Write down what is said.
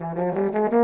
Da-da-da-da-da.